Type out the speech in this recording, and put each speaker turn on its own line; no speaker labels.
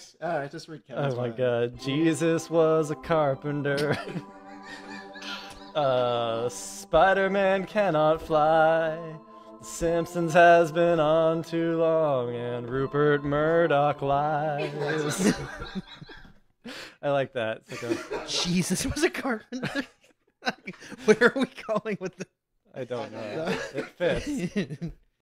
thanks. Uh, just read Kevin's
Oh my
mind.
god, Jesus was a carpenter. uh, Spider Man cannot fly. The Simpsons has been on too long, and Rupert Murdoch lies. I like that. Like
Jesus was a carpenter. Where are we going with this?
I don't know. It fits.